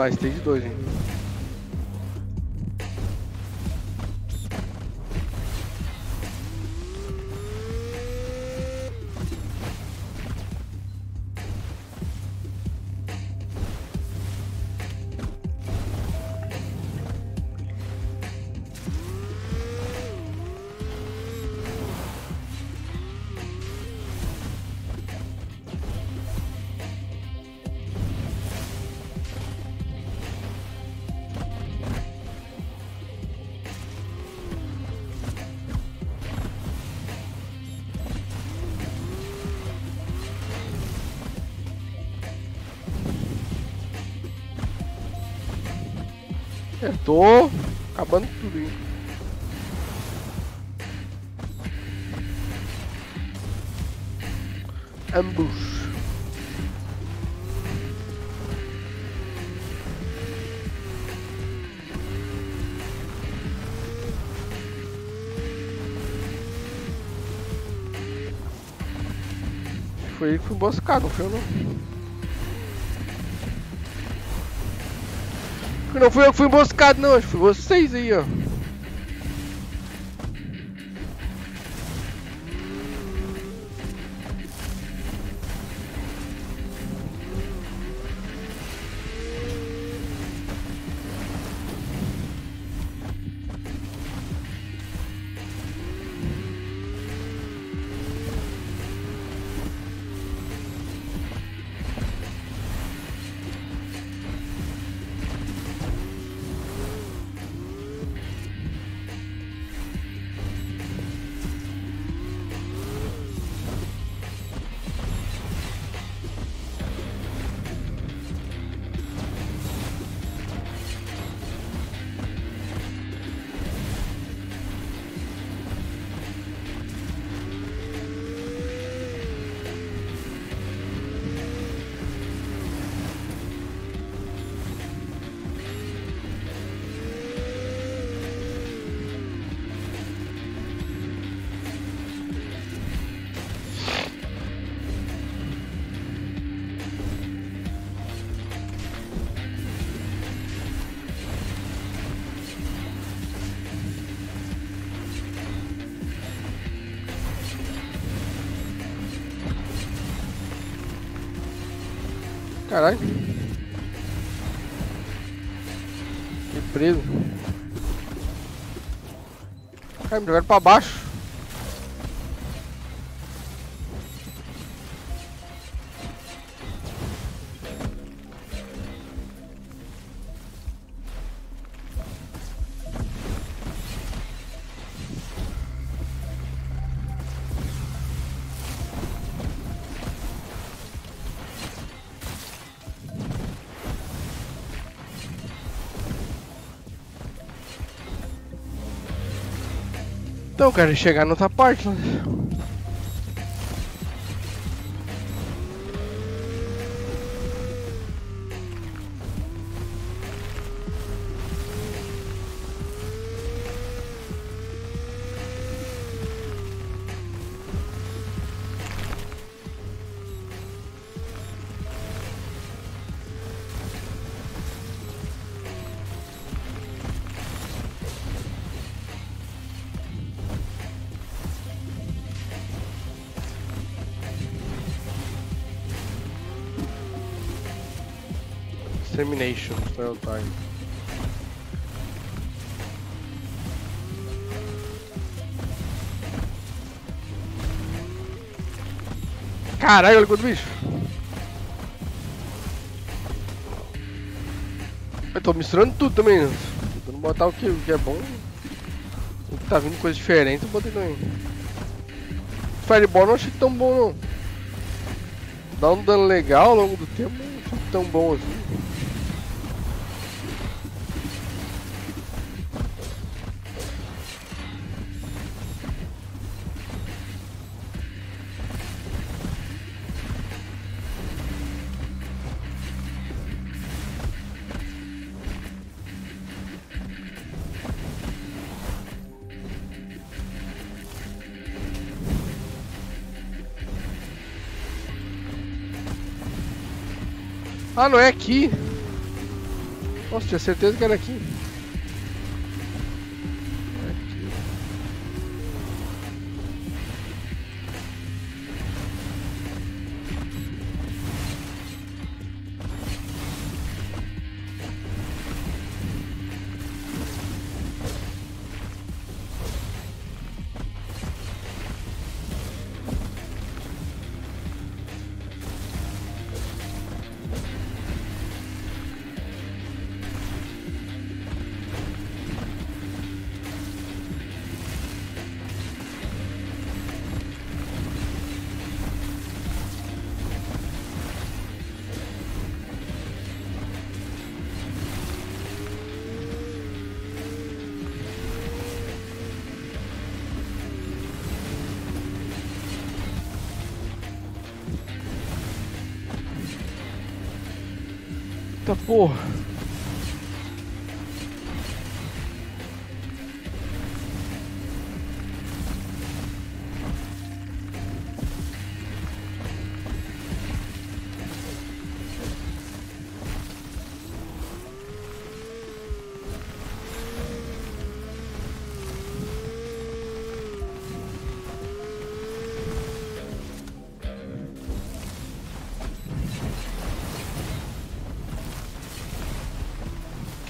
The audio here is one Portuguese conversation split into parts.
Vai, stage 2, hein. Tô acabando tudo. Ambush. Foi ele que foi emboscado, não foi eu não. Não fui eu que fui emboscado não, foi vocês aí, ó. Caralho. Que preso. Cara, me jogaram pra baixo. Então, eu quero chegar noutra parte, né? Extermination, style time. Caralho, olha quanto bicho. Eu tô misturando tudo também. né? Tentando botar o que, o que é bom. O que tá vindo coisa diferente, eu botei também. Fireball não achei tão bom não. Dá um dano legal ao longo do tempo, não achei tão bom assim. Ah, não é aqui. Nossa, tinha certeza que era aqui. Porra.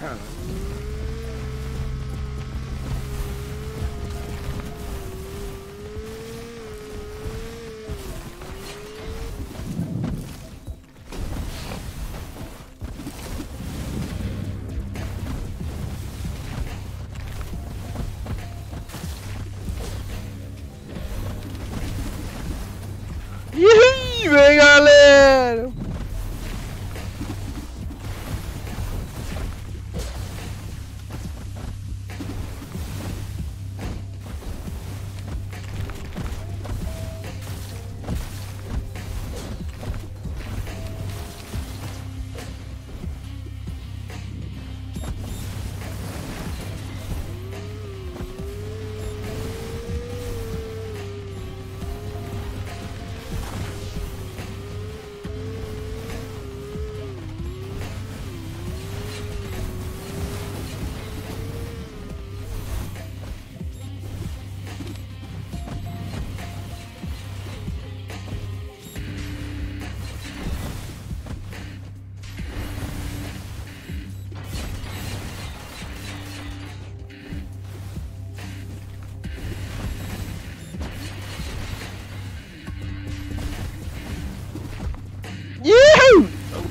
return.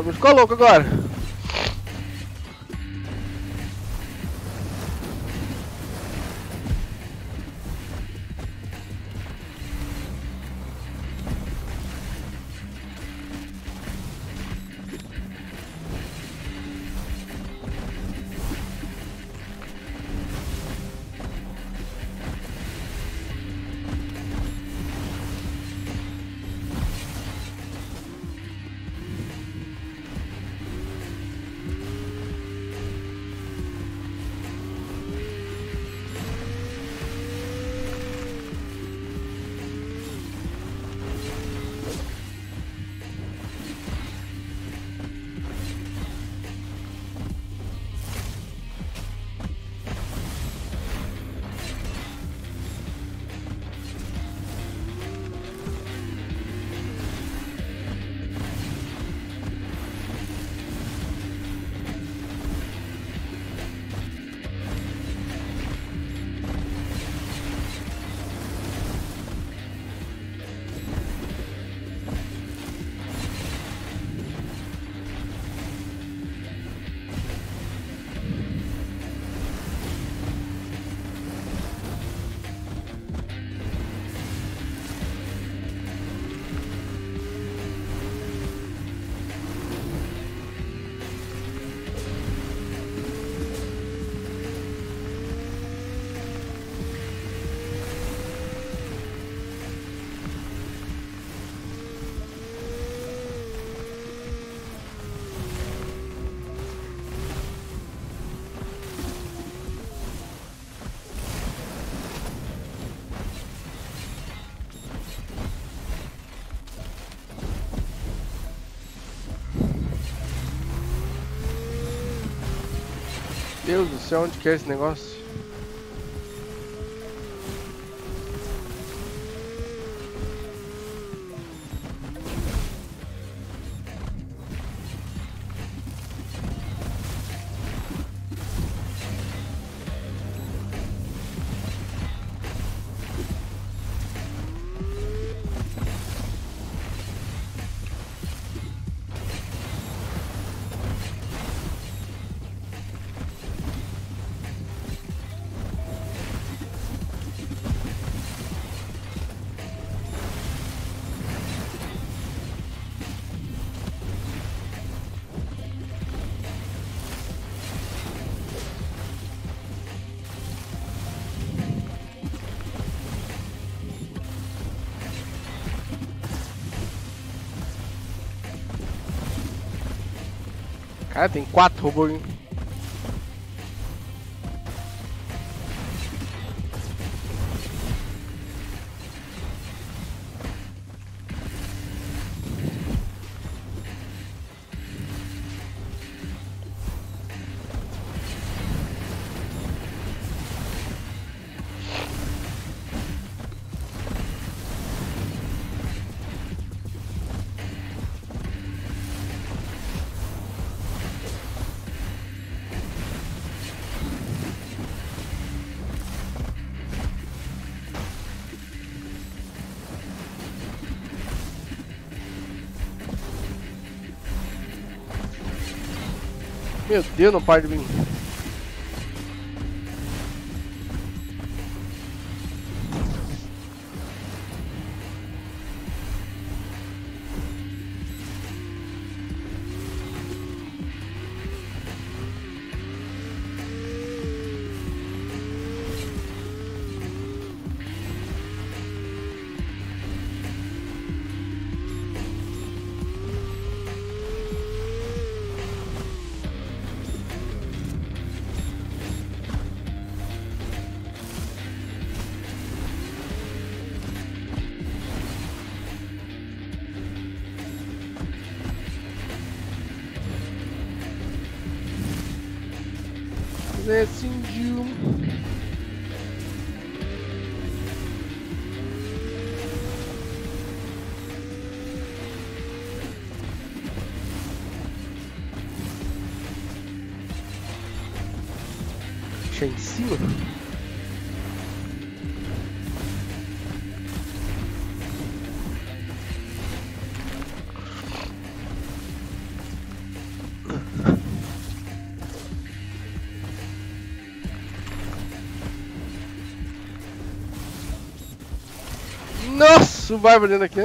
Bagulho ficou louco agora. Deus do céu, onde que é esse negócio? Cara, tem quatro robôs. Meu Deus, não para de mim. Let's Bárbaro dentro aqui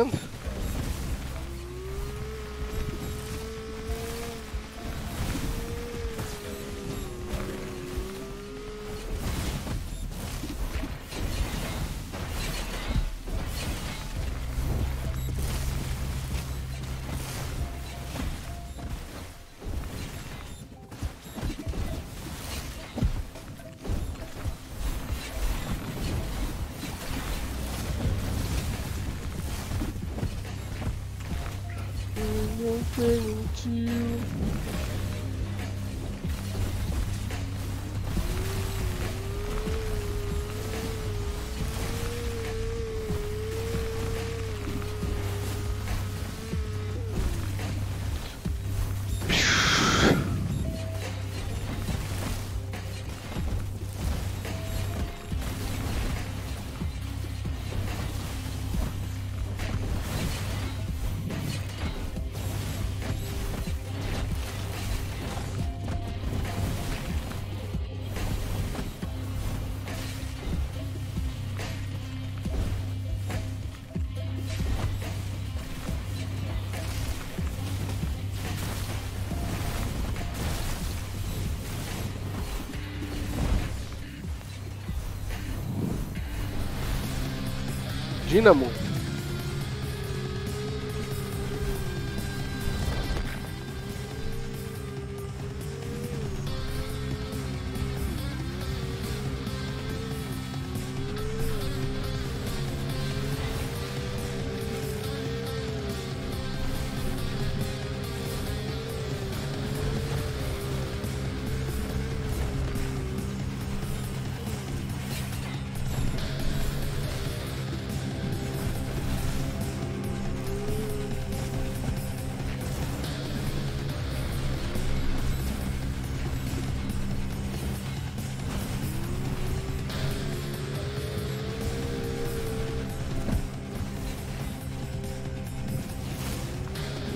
吹牛机。Dínamo.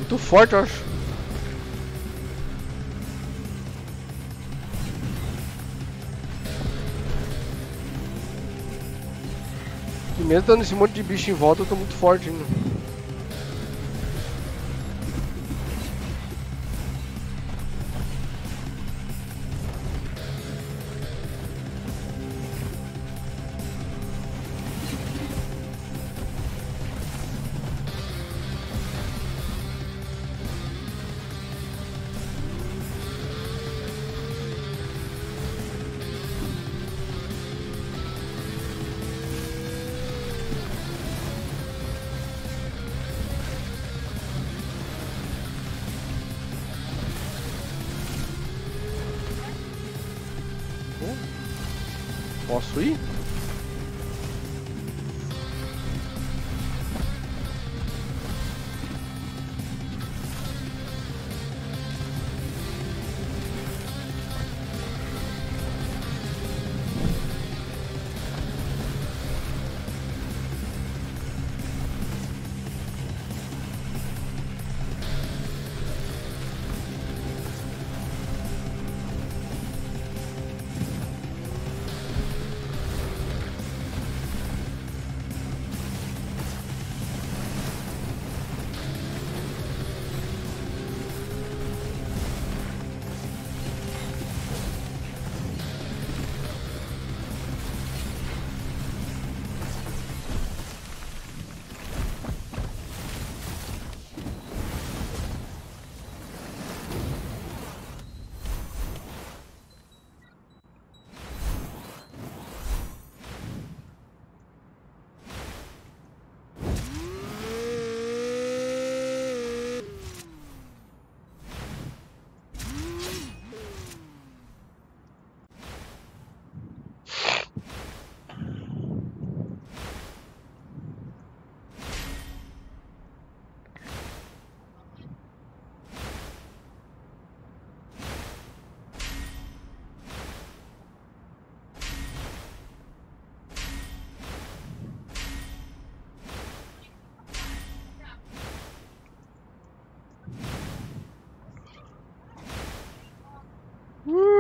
Muito forte, eu acho. E mesmo dando esse monte de bicho em volta, eu tô muito forte ainda. Posso ir?